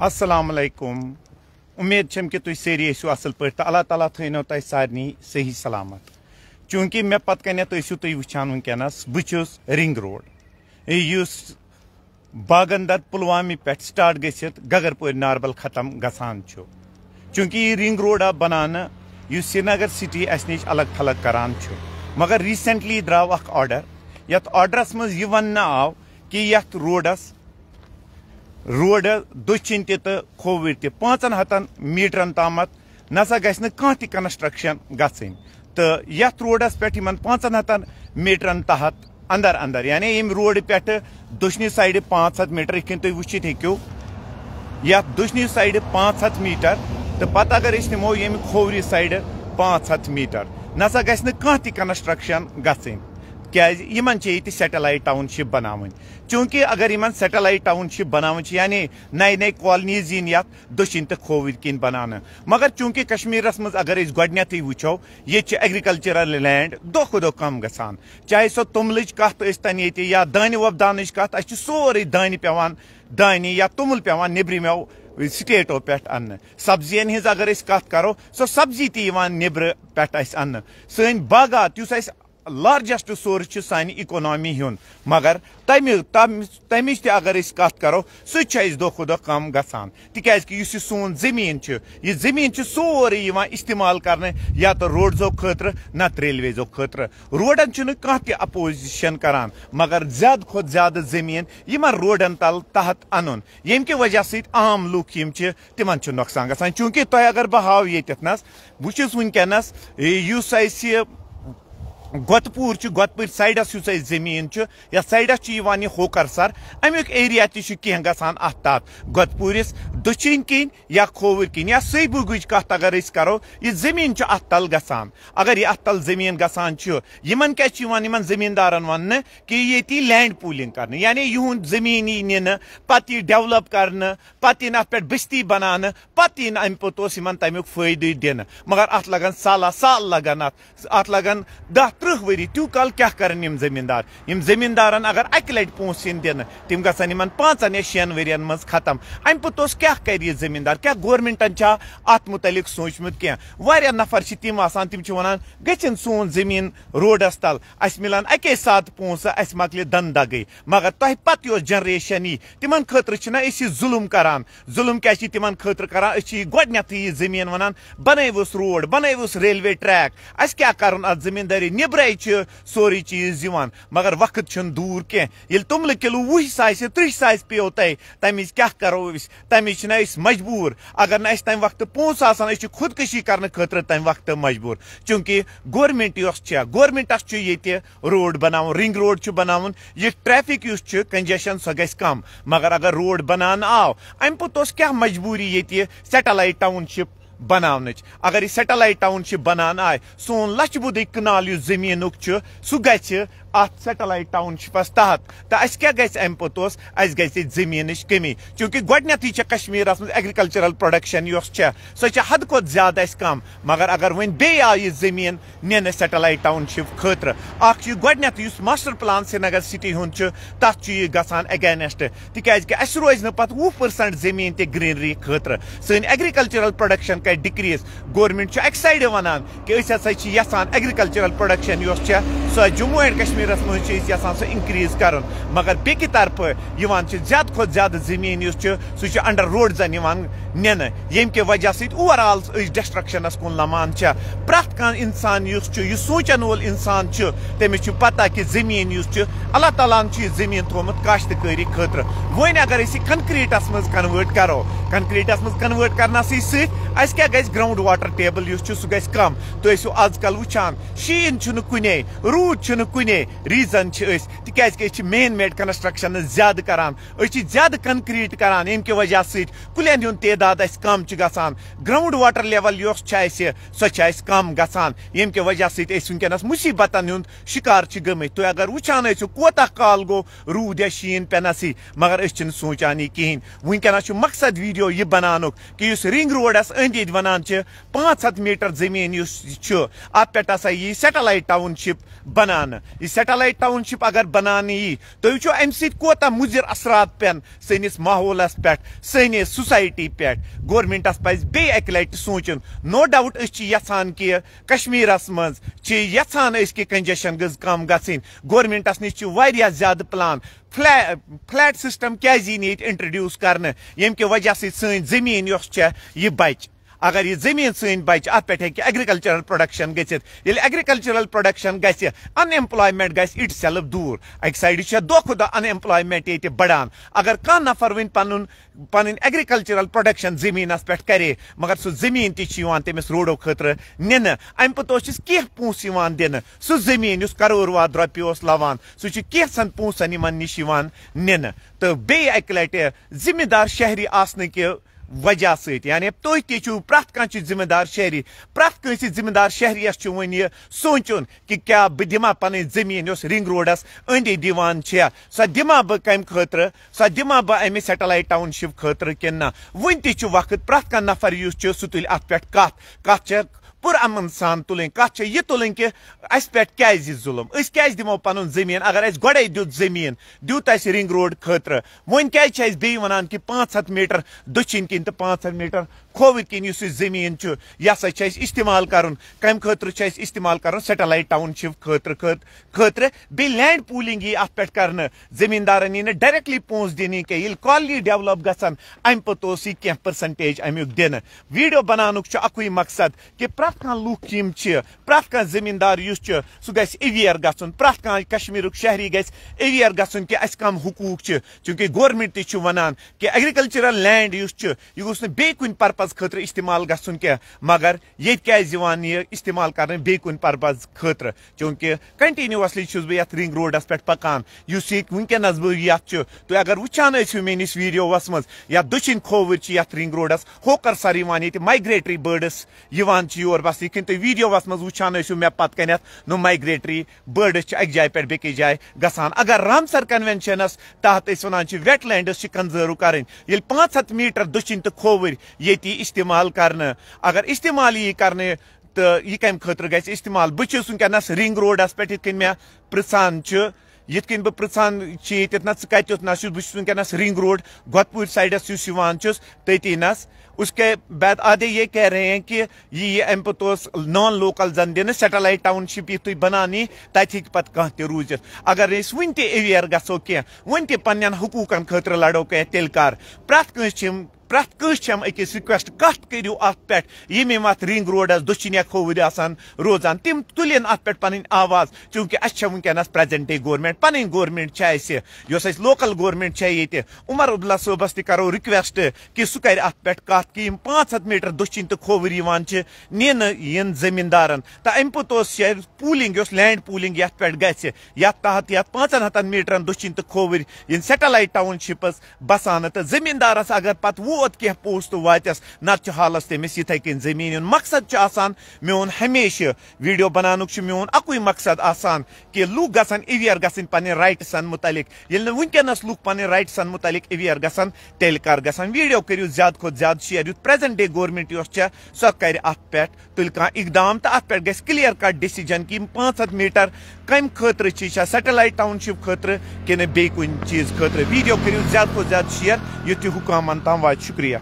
السلام علیکم۔ امید چھم کہ تھی سیری ٲسِو اصل پٲٹھۍ تہٕ اللہ تعالیٰ تھٲینو تۄہہِ سارنٕے صحیح سلامت۔ چوٗنٛکہِ مےٚ پتہٕ کنٮ۪تھ ٲسِو تُہۍ وٕچھان وٕنکٮ۪نس بہٕ چھُس روڈ۔ یُس باغندر پُلوامہِ پٮ۪ٹھ سٹارٹ گٔژھِتھ گگرپورِ ناربل ختم گژھان چھُ۔ چوٗنٛکہِ یہِ روڈ آو بناونہٕ یُس سرینگر سٹی اسہِ نِش الگ تھلگ کران چھُ۔ مگر ریٖسنٹلی درٛاو اکھ آرڈر۔ یتھ آرڈرس منٛز یہِ وننہٕ آو کہ یتھ روڈس روڈ دچھن تہِ تہٕ کھووٕرۍ تہِ، پانٛژن ہتن میٖٹرن تامتھ نسا گژھِ نہٕ کانٛہہ کنسٹرکشن گژھٕنۍ۔ تہٕ یتھ روڈس پٮ۪ٹھ یِمن پانٛژن ہتن میٖٹرن تحت اندر اندر یعنی ییٚمہِ روڈٕ پٮ۪ٹھٕ دٔچھنہِ سایڈٕ پانٛژھ ہتھ میٖٹر یِتھ کٔنۍ تُہۍ وٕچھِتھ ہیٚکِو، یتھ دٔچھنہِ سایڈٕ پانٛژھ ہتھ میٖٹر تہٕ اگر أسۍ نِمو ییٚمہِ کھوورِ سایڈٕ پانٛژھ ہتھ نسا گژھِ نہٕ کانٛہہ کنسٹرکشن گژھٕنۍ۔ کیازِ یِمن چھِ ییٚتہِ سیٹلایٹ ٹاوُن شِپ بناوٕنۍ۔ چوٗنٛکہِ اگر یِمن سیٹلایٹ ٹاوُن شِپ بناوٕنۍ چھِ یعنی نَیہِ نَیہِ کالنیٖز یِن یتھ دٔچھِنۍ تہٕ کھووٕرۍ کِنۍ بناونہٕ۔ مگر چوٗنٛکہِ کشمیٖرس منٛز اگر أسۍ گۄڈٕنیتھٕے وٕچھو، ییٚتہِ چھِ ایگرِکلچرل لینڈ دۄہ کھۄتہٕ دۄہ کم گژھان۔ چاہے سۄ توٚملٕچ کتھ ٲسۍتن ییٚتہِ یا دانہِ وۄپداونٕچ کتھ، اَسہِ چھُ سورُے دانہِ پیوان دانہِ یا توٚمُل پیوان نیبرِمٮ۪و سٹیٹو پٮ۪ٹھ اننہٕ۔ سبزین ہٕنٛز اگر أسۍ کتھ کرو، سۄ سبزی تہِ یِوان نیبرٕ پٮ۪ٹھ اَسہِ اننہٕ۔ سٲنۍ باغات یُس اَسہِ لارجسٹ سورس چھُ سانہِ اِکونامی ہُنٛد مگر تمہِ تمِچ تہِ اگر أسۍ کتھ کرو، سُہ تہِ چھُ اَسہِ دۄہ کھۄتہٕ دۄہ کم گژھان۔ تِکیازِ کہِ یُس یہِ سون زٔمیٖن چھُ، یہِ زٔمیٖن چھُ سورُے یِوان استعمال کرنہٕ، یا تہٕ روڈزو خٲطرٕ نتہٕ ریلویزو خٲطرٕ۔ روڈن چھُنہٕ کانٛہہ تہِ اپوزِشن کران، مگر زیادٕ کھۄتہٕ زیادٕ زٔمیٖن یِمن روڈن تل تحت انُن۔ ییٚمہِ کہِ وجہ سۭتۍ عام لُکھ یِم چھِ، تِمن چھُ نۄقصان گژھان۔ چوٗنٛکہِ تۄہہِ اگر بہٕ ہاو ییٚتٮ۪تھ بہٕ چھُس وٕنکیٚنس، یُس اَسہِ گۄتہٕ پوٗر چھُ گۄتہٕ پوٗرۍ سایڈس یُس اَسہِ زٔمیٖن چھُ چھُ یِوان یہِ ہوکر سر، امیُک ایریا تہِ چھُ کینٛہہ گژھان اتھ تحت گۄتہٕ پوٗرِس، دٔچھِنۍ کِنۍ یا کھووٕرۍ کِنۍ یا سٕیبُگٕچ کتھ اگر أسۍ کرو، یہِ زٔمیٖن چھُ تل گژھان۔ اگر یہِ اتھ تل زٔمیٖن گژھان چھُ، یِمن کیاہ چھُ یِوان؟ یِمن زٔمیٖندارن وننہٕ کہِ ییٚتہِ یی لینڈ پوٗلِنگ کرنہٕ یعنی یِہُنٛد زٔمیٖن یی نِنہٕ، پتہٕ یی ڈیولپ کرنہٕ، پتہٕ یِن اتھ پٮ۪ٹھ بٔستی بناونہٕ، پتہٕ یی نہٕ پوٚتُس اوس فٲیدٕ دِنہٕ۔ مگر اتھ لگن سالا سال لگن اتھ اتھ دہ تٕرٛہ ؤری تیوٗت کال کیٛاہ کرن یِم زٔمیٖندار؟ یِم زٔمیٖندارن اگر اکہِ لٹہِ پونٛسہٕ یِن دِنہٕ، تِم گژھن یِمن پانٛژن یا شٮ۪ن ؤرین منٛز ختم۔ امہِ پوٚتُس کیٛاہ کرِ یہِ زٔمیٖندار؟ کیٛاہ گورمینٹن چھا اتھ مُتعلق سوٗنٛچمُت کینٛہہ؟ واریاہ نفر چھِ تِم آسان، تِم چھِ ونان گٔژھِنۍ سون زٔمیٖن روڈس تل، اَسہِ مِلن اَکے ساتہٕ پونٛسہٕ، اَسہِ مۄکلہِ دن دگٕے مگر تۄہہِ پتہٕ یۄس جنریشن یی، تِمن خٲطرٕ چھِنہ أسۍ یہِ ظُلُم کران۔ ظُلُم کیٛاہ چھِ؟ تِمن خٲطرٕ کران أسۍ چھِ یہِ گۄڈٕنیتھٕے یہِ زٔمیٖن ونان بنٲیوُس روڈ بنٲیوُس ریلوے ٹریک اَسہِ کیٛاہ کرُن اتھ زٔمیٖندٲری؟ نیبرے چھِ سورُے چیٖز یِوان مگر وقت چھُنہٕ دوٗر کینٛہہ ییٚلہِ توٚملہٕ کِلوٗ وُہہِ ساسہِ تٕرٛہ ساسہِ پیٚیو تۄہہِ تمِچ کیٛاہ کرو أسۍ تمِچ اگر نہٕ اَسہِ تمہِ وقتہٕ پونٛسہٕ آسان أسۍ چھِ خودکٔشی کرنہٕ خٲطرٕ تمہِ وقتہٕ مجبوٗر چوٗنٛکہِ گورمینٹ یۄس چھےٚ روڈ بناوُن رِنٛگ روڈ چھُ بناوُن یہِ ٹریفِک یُس چھُ کنجیشن سۄ گژھِ کم مگر اگر روڈ بناونہٕ آو امہِ پوٚتُس اوس کیٛاہ مجبوٗری ییٚتہِ سیٹلایٹ ٹاوُن بناونچ۔ اگر یہ سیٹلائٹ ٹاؤن بنان آئے آے، سون لچھ بُدٕے کنال اس زمین سہ سُہ اتھ سیٹلایٹ ٹاوُن شِپس تحت تہٕ اَسہِ کیٛاہ گژھِ امہِ پوٚتُس اَسہِ گژھِ ییٚتہِ زٔمیٖنٕچ کٔمی۔ چوٗنٛکہِ گۄڈٕنیتھٕے چھےٚ کشمیٖرس منٛز ایگرِکلچرل پروڈکشن یۄس چھےٚ سۄ چھےٚ حدٕ کھۄتہٕ زیادٕ اَسہِ کم مگر اگر وۄنۍ بیٚیہِ آو یہِ زٔمیٖن نِنہٕ سیٹلایٹ ٹاوُن شِپ خٲطرٕ اکھ چھُ یہِ یُس ماسٹر پلان سرینگر سٹی ہُنٛد چھُ تتھ چھُ یہِ گژھان اگینسٹ۔ تِکیازِ کہِ اَسہِ روزِ نہٕ پتہٕ وُہ پٔرسنٹ زٔمیٖن تہِ گریٖنری خٲطرٕ سٲنۍ ایگرِکلچرل پروڈکشن کرِ ڈِکریٖز۔ گورمینٹ چھُ اکہِ سایڈٕ ونان کہِ أسۍ ہسا چھِ یژھان ایگرِکلچرل پروڈکشن یۄس چھےٚ سۄ جموں اینڈ کشمیٖرس منٛز چھِ أسۍ یژھان سۄ اِنکریٖز کرُن۔ مگر بیٚکہِ طرفہٕ یِوان چھِ زیادٕ کھۄتہٕ زیادٕ زٔمیٖن یُس چھُ، سُہ چھُ انڈر روڈزن یِوان نِنہٕ، ییٚمہِ کہِ وجہ سۭتۍ اوور آل أسۍ ڈسٹرکشنس کُن لمان چھےٚ پرٛٮ۪تھ کانٛہہ اِنسان یُس چھُ یہِ سونٛچن وول اِنسان چھُ، تٔمِس چھُ پتہ کہِ زٔمیٖن یُس چھُ، اللہ تعالیٰ ہن چھُ یہِ زٔمیٖن تھوٚومُت کاشتٕکٲری خٲطرٕ۔ وۄنۍ اگر أسۍ یہِ کنکریٖٹس منٛز کنوٲٹ کرو کنکریٖٹس منٛز کنوٲٹ کرنسٕے سۭتۍ اَسہِ کیٛاہ گژھِ گراوُنٛڈ واٹر ٹیبٕل یُس چھُ، سُہ گژھِ کم۔ تُہۍ ٲسِو آز کل وٕچھان، شیٖن چھُنہٕ کُنے روٗد روٗد چھُنہٕ کُنے ریٖزن چھِ أسۍ تِکیازِ کہِ أسۍ چھِ مین میڈ کنسٹرکشن زیادٕ کران أسۍ چھِ زیادٕ کنکریٖٹ کران ییٚمہِ کہِ وجہ سۭتۍ کُلٮ۪ن ہُنٛد تعداد اَسہِ کم چھُ گژھان گراوُنٛڈ واٹر لیول یۄس چھےٚ اَسہِ سۄ چھےٚ اَسہِ کم گژھان ییٚمہِ کہِ وجہ سۭتۍ أسۍ وٕنکیٚنس مُصیبتن ہُنٛد شِکار چھِ گٔمٕتۍ تُہۍ اگر وٕچھان ٲسِو کوتاہ کال گوٚو روٗد یا شیٖن پینسٕے مگر أسۍ چھِنہٕ سونٛچان یہِ کِہینۍ وٕنکیٚنس چھُ مقصد ویٖڈیو یہِ بناونُک کہِ یُس رِنٛگ روڈس أنٛدۍ أنٛدۍ ونان چھِ پانٛژھ ہتھ میٖٹر زٔمیٖن یُس چھُ اتھ پٮ۪ٹھ ہسا یی سیٹلایٹ ٹاوُن شِپ بناونہٕ یہِ سیٹلائٹ ٹاؤن شپ اگر بنانے یی تھی وچو ام سوتا مضر اثرات پین سنس ماحولس پہ سنس سوسائٹی پہ گورمنٹس پز بی اکہ لٹہ سوچن۔ نو ڈاؤٹ اس یھان کہ کشمیرس مز یھان کہ کنجشن گز کم گھن گورمنٹس نش زیادہ پلان۔ فلیٹ سسٹم کیازی نیت انٹروڈیوس کرنے یم کہ وجہ سی سن زمین اس یہ بچ۔ اگر یہ زمین سن بچ ات پہ ایگریکلچرل پروڈکشن گھت یل ایگریکلچرل پروڈکشن گھ ان ایمپلائمنٹ گھ اٹ سیلف دور۔ اکہ سائڈ دہ کھو دہ ان ایمپلائمنٹ یہ بڑان اگر کان نفر ون پن پن ایگریکلچرل پروڈکشن زمینس پہ کرے، مگر سہ زمین تہ تمس روڈو خاطر نن۔ ام پتہ کی پونس دن۔ سہ زمین اس کرور واد روپیہ لوان۔ سہ کیسن پونسن نش نن۔ تو بیٚیہِ اکہ لٹہ ذمہ دار شہری آسنہ کہ وجہ ست یعنی تھی تھی پریت کھانا ذمہ دار شہری پریت کنس ذمہ دار شہریس ون یہ سوچن کہ کیا بہ دما پن زمین اس رنگ روڈس اندی دیوان سا دما بہ کم خاطر سا دما بہ امہ سیٹلائٹ ٹاؤن شپ خاطر کن نا ون تہ وقت پریت کھانا نفر اس سہ تل ات پہ کت کت پر امن سان تلن کت یہ تلن کہ اس پہ کیازِ ظلم اس کیازِ دمو پن زمین اگر اس گۄڈے دیت زمین دیت اس رنگ روڈ خاطر ون کیازِ اس بیٚیہِ ونان کہ پانٛژھ ہتھ میٹر دچھِنۍ کِنۍ تہٕ پانٛژھ ہتھ میٹر کھوور کن اس زمین یہ ہسا استعمال کرن کم خاطر استعمال کرن سیٹلائٹ ٹاؤن شپ خاطر خاطر بی لینڈ پولنگ یہ ات پہ کرنے زمیندارن یہ ڈائریکٹلی پونس دن کی کالنی ڈیولپ گھان ام پتہ اس کی پرسنٹیج امیک دن ویڈیو بنانک اکوئی مقصد کہ پریت کھانا لوک یم پریت کھانا زمیندار اس سہ گھ اویئر گھن پریت کھانا کشمیر شہری گھ اویئر گھن کہ اس کم حقوق چونکہ گورمنٹ تہ ونان کہ ایگریکلچرل لینڈ اس یہ گوس نی کن پرپز پرپز خاطر استعمال گھن کی مگر یہ کیازِ یوان یہ استعمال کرنے بی کن پرپز خاطر چونکہ کنٹینیوسلی چھس بہ یت رنگ روڈس پہ پکان اس یہ ونکس بہ یت تھی اگر وچان ٲسِو میٲنِس ویڈیوس منٛز یا دٔچھِنۍ کھووٕرۍ چھِ یتھ رنگ روڈس ہوکر سر یوان ییٚتہِ مایگریٹری بٲڈٕس یوان چھِ یور بس یِتھ کٔنۍ تُہۍ ویڈیوس منٛز وٕچھان ٲسِو، مےٚ پتہٕ نو مایگریٹری بٲڈٕس چھِ اکہِ جایہِ پٮ۪ٹھ بیٚکِس جایہِ گژھان۔ اگر رامسر کنوینشنس تحت أسۍ ونان چھِ ویٹ لینڈس چھِ کنزٲرو کرٕنۍ۔ ییٚلہِ پانٛژھ ہتھ میٖٹر دٔچھِنۍ تہٕ کھووٕرۍ ییٚتہِ استعمال کرنے اگر استعمال یہ کرنے تو یہ کم خاطر گھس استعمال؟ بہس ونکس رنگ روڈس پہ یت مے پرژان یت کن بہ پرژان یت نا ثت ونکس رنگ روڈ گوتپور سائڈس اس تتی نس اس کے بعد آدھے یہ کہہ رہے ہیں کہ یہ ام پتہ نان لوکل زن دن سیٹلائٹ ٹاؤن شپ یہ تھی بنانی تت ہک پتہ کھانا تہ روزت اگر اس ون تہ اویئر گھو کی ون تہ پن حقوقن خاطر لڑو کی تیل کر پریت کنس پریت کنسم اکس رکویسٹ کت کرو ات پہ یم ات رنگ روڈس دچھن یا کھوور آسان روزان، تم تلین ات پہ پن آواز، چونکہ اس ونکس پریزنٹے گورمنٹ پن گورمنٹ اس لوکل گورمنٹ یہ عمر عبداللہ صبس تہ کرو رکویسٹ کہ سہ کر ات پہ کت کہ پانچ ہتھ میٹر دچھن تو کھوور نین ین زمیندارن۔ تو ام پتہ پولنگ اس لینڈ پولنگ یت پہ گھِ یت تحت یت پانچن ہتن میٹرن دچھن تو کھوور ین سیٹلائٹ ٹاؤن شپس بسان تو زمیندارس اگر پتہ ووت کی پوسٹ واتس نت حالس تمس اتھے کن زمین مقصد آسان میون ہمیشہ ویڈیو بنانک میون اکوئی مقصد آسان کہ لوگ گھن اویئر گھن پن رائٹسن متعلق۔ یل ونکس لوگ پن رائٹسن متعلق اویئر گھن تیل کر گھن ویڈیو کرو زیادہ کھت زیادہ شیئر یت پریزنٹ ڈے گورمنٹ اس سو کر ات پہ تل کھانا اقدام تو ات پہ گھس کلیر کٹ ڈیسیجن کہ پانچ ہتھ میٹر کم خاطر سیٹلائٹ ٹاؤن شپ خاطر کن بی کن چیز خاطر ویڈیو کرو زیادہ کھت زیادہ شیئر یتھ حکامن تام وات شکریہ